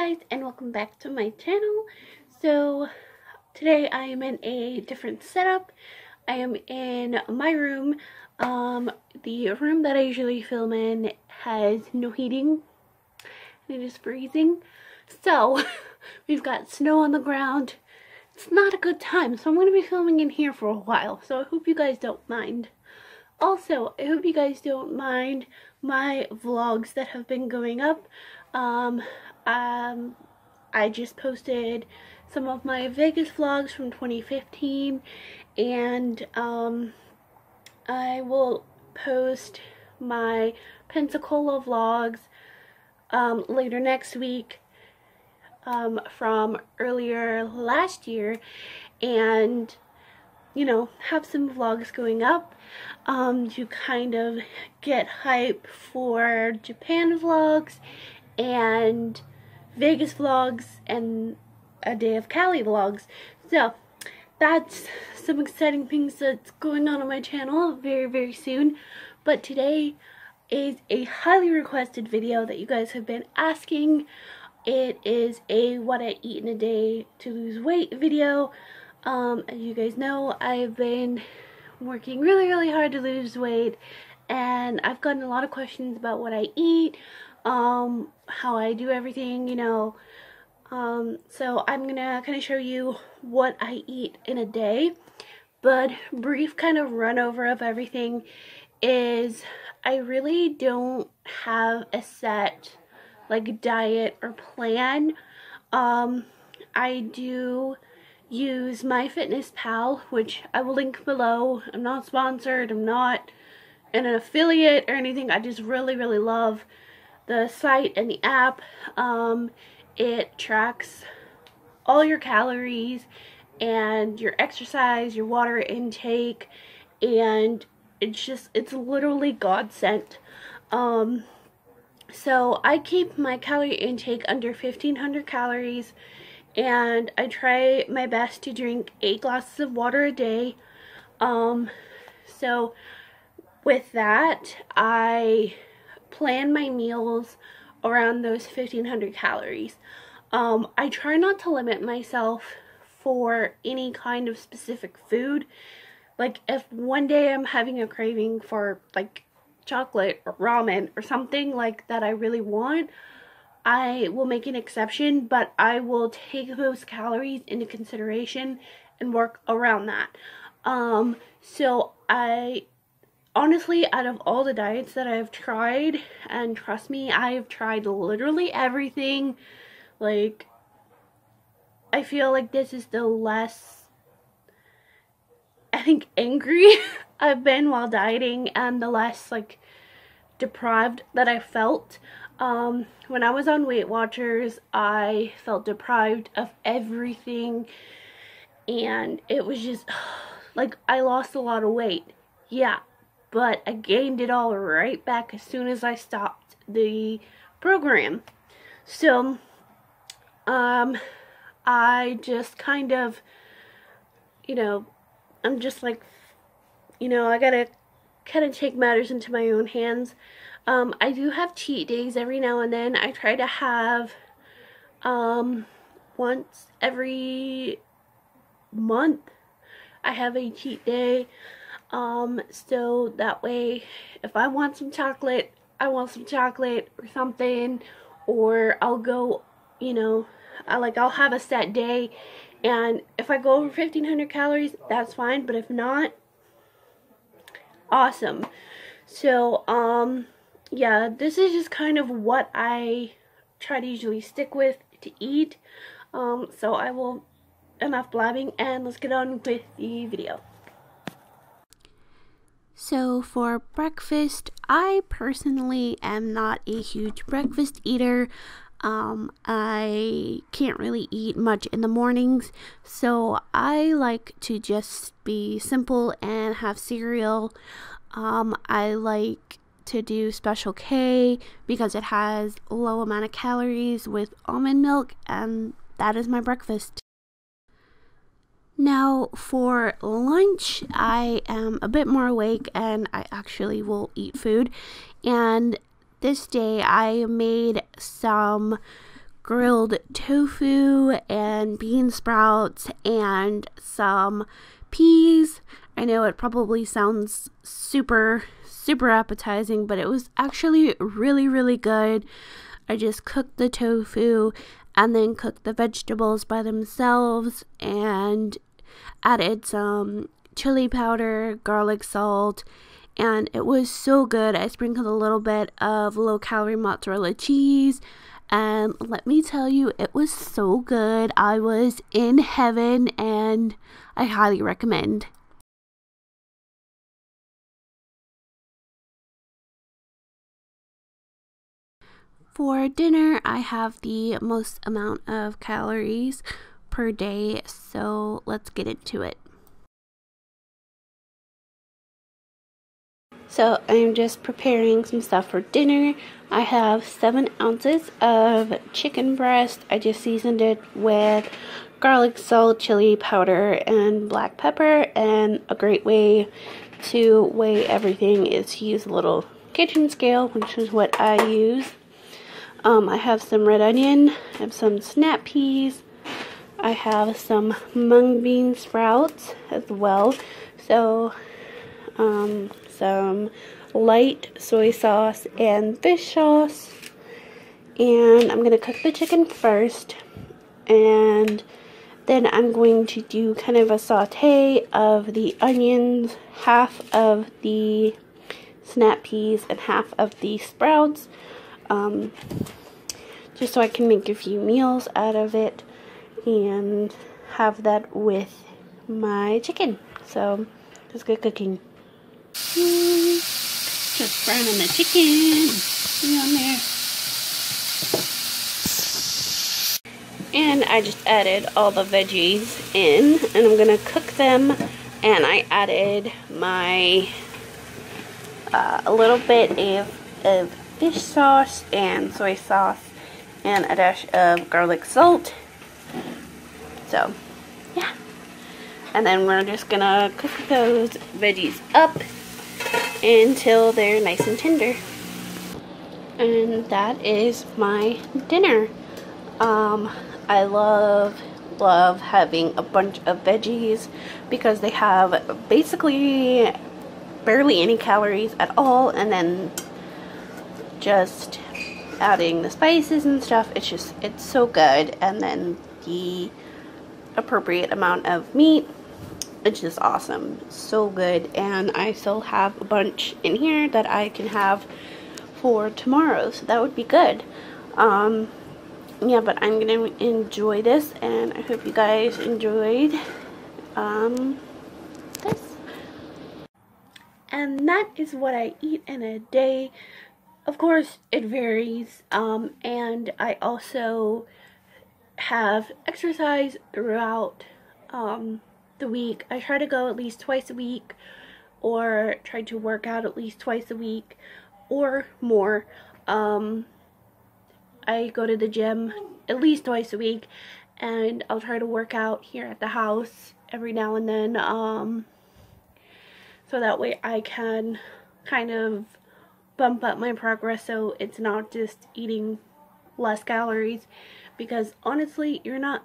guys and welcome back to my channel. So today I am in a different setup. I am in my room. Um, the room that I usually film in has no heating and it is freezing. So we've got snow on the ground. It's not a good time so I'm going to be filming in here for a while so I hope you guys don't mind. Also, I hope you guys don't mind my vlogs that have been going up. Um, um, I just posted some of my Vegas vlogs from 2015 and um, I will post my Pensacola vlogs um, later next week um, from earlier last year and you know have some vlogs going up. Um, to kind of get hype for Japan vlogs and Vegas vlogs and a day of Cali vlogs. So that's some exciting things that's going on on my channel very very soon. But today is a highly requested video that you guys have been asking. It is a what I eat in a day to lose weight video. Um, as you guys know, I've been working really really hard to lose weight and I've gotten a lot of questions about what I eat, um, how I do everything, you know. Um, so I'm gonna kind of show you what I eat in a day. But brief kind of run over of everything is I really don't have a set like diet or plan. Um, I do use MyFitnessPal, which I will link below. I'm not sponsored. I'm not an affiliate or anything. I just really, really love the site and the app. Um, it tracks all your calories and your exercise, your water intake, and it's just, it's literally God sent. Um, so I keep my calorie intake under 1500 calories and I try my best to drink eight glasses of water a day. Um, so with that, I plan my meals around those 1500 calories. Um, I try not to limit myself for any kind of specific food. Like if one day I'm having a craving for like chocolate or ramen or something like that I really want, I will make an exception, but I will take those calories into consideration and work around that. Um, so I honestly, out of all the diets that I've tried, and trust me, I have tried literally everything, like, I feel like this is the less, I think, angry I've been while dieting, and the less, like, deprived that I felt. Um, when I was on Weight Watchers, I felt deprived of everything, and it was just, like, I lost a lot of weight. Yeah, but I gained it all right back as soon as I stopped the program. So, um, I just kind of, you know, I'm just like, you know, I gotta kind of take matters into my own hands. Um, I do have cheat days every now and then. I try to have, um, once every month, I have a cheat day. Um, so that way, if I want some chocolate, I want some chocolate or something, or I'll go, you know, I like I'll have a set day, and if I go over 1500 calories, that's fine, but if not, awesome. So, um, yeah, this is just kind of what I try to usually stick with to eat. Um, so I will enough blabbing and let's get on with the video. So, for breakfast, I personally am not a huge breakfast eater. Um, I can't really eat much in the mornings, so I like to just be simple and have cereal. Um, I like to do Special K because it has low amount of calories with almond milk, and that is my breakfast. Now, for lunch, I am a bit more awake and I actually will eat food. And this day, I made some grilled tofu and bean sprouts and some peas. I know it probably sounds super, super appetizing, but it was actually really, really good. I just cooked the tofu and then cooked the vegetables by themselves and added some chili powder, garlic salt, and it was so good. I sprinkled a little bit of low calorie mozzarella cheese, and let me tell you, it was so good. I was in heaven, and I highly recommend. For dinner, I have the most amount of calories per day, so let's get into it. So I'm just preparing some stuff for dinner. I have seven ounces of chicken breast. I just seasoned it with garlic, salt, chili powder, and black pepper. And a great way to weigh everything is to use a little kitchen scale, which is what I use. Um, I have some red onion, I have some snap peas, I have some mung bean sprouts as well. So, um, some light soy sauce and fish sauce. And I'm going to cook the chicken first. And then I'm going to do kind of a saute of the onions, half of the snap peas, and half of the sprouts. Um, just so I can make a few meals out of it and have that with my chicken. So, let's get cooking. Just browning the chicken. See on there. And I just added all the veggies in and I'm gonna cook them and I added my uh, a little bit of, of fish sauce and soy sauce and a dash of garlic salt so yeah and then we're just gonna cook those veggies up until they're nice and tender. And that is my dinner. Um, I love, love having a bunch of veggies because they have basically barely any calories at all and then just adding the spices and stuff it's just it's so good and then the appropriate amount of meat it's just awesome. So good. And I still have a bunch in here that I can have for tomorrow so that would be good. Um yeah but I'm gonna enjoy this and I hope you guys enjoyed um this. And that is what I eat in a day. Of course it varies um and I also have exercise throughout um the week. I try to go at least twice a week or try to work out at least twice a week or more. Um, I go to the gym at least twice a week and I'll try to work out here at the house every now and then um, so that way I can kind of bump up my progress so it's not just eating less calories because honestly you're not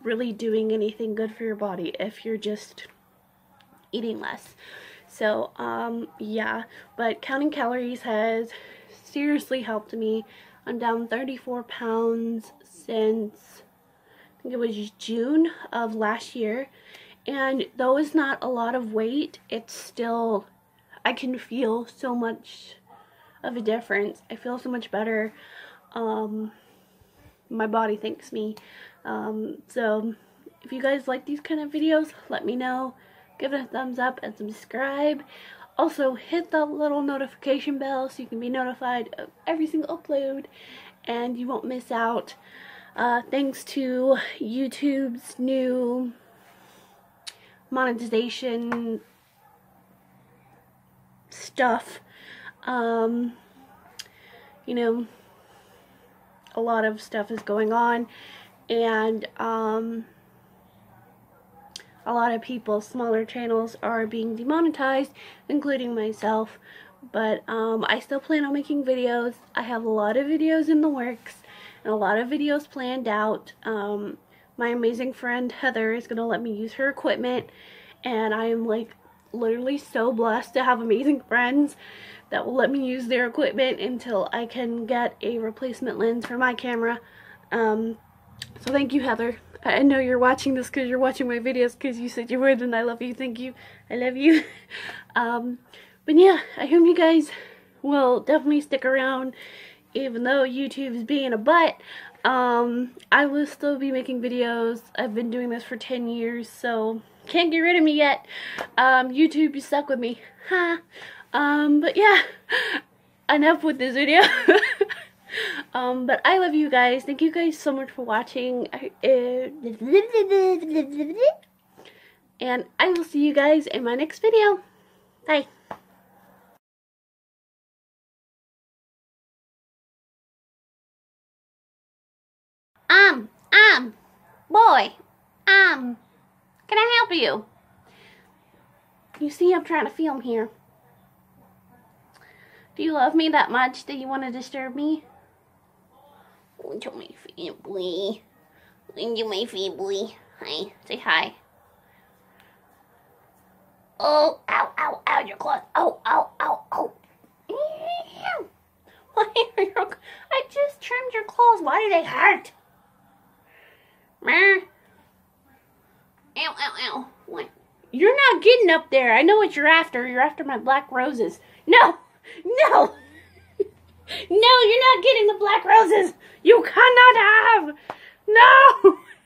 really doing anything good for your body if you're just eating less. So, um, yeah, but counting calories has seriously helped me. I'm down 34 pounds since I think it was June of last year. And though it's not a lot of weight, it's still, I can feel so much of a difference. I feel so much better. Um, my body thanks me. Um, so if you guys like these kind of videos, let me know. Give it a thumbs up and subscribe. Also, hit the little notification bell so you can be notified of every single upload and you won't miss out. Uh, thanks to YouTube's new monetization stuff. Um, you know, a lot of stuff is going on and um, a lot of people, smaller channels, are being demonetized, including myself. But um, I still plan on making videos. I have a lot of videos in the works, and a lot of videos planned out. Um, my amazing friend Heather is going to let me use her equipment, and I am like literally so blessed to have amazing friends that will let me use their equipment until I can get a replacement lens for my camera. Um, so thank you, Heather. I know you're watching this because you're watching my videos because you said you would and I love you. Thank you. I love you. um, but yeah, I hope you guys will definitely stick around even though YouTube's being a butt. Um, I will still be making videos. I've been doing this for 10 years, so can't get rid of me yet. Um, YouTube, you stuck with me. Huh? Um, but yeah, enough with this video. um, but I love you guys. Thank you guys so much for watching. and I will see you guys in my next video. Bye. Um, um, boy, um, can I help you? You see, I'm trying to film here. Do you love me that much that you want to disturb me? Into my family. Into my family. Hi. Say hi. Oh, ow, ow, ow, your claws. Oh, ow, ow, ow. Why are your... I just trimmed your claws. Why do they hurt? Ow, ow, ow. What? You're not getting up there. I know what you're after. You're after my black roses. No! No! No, you're not getting the black roses! You cannot have! No!